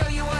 show you what